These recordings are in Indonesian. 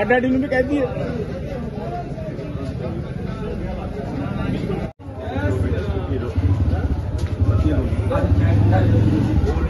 ada di lumik aja Yes.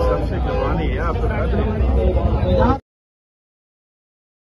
सबसे करवानी है आप तो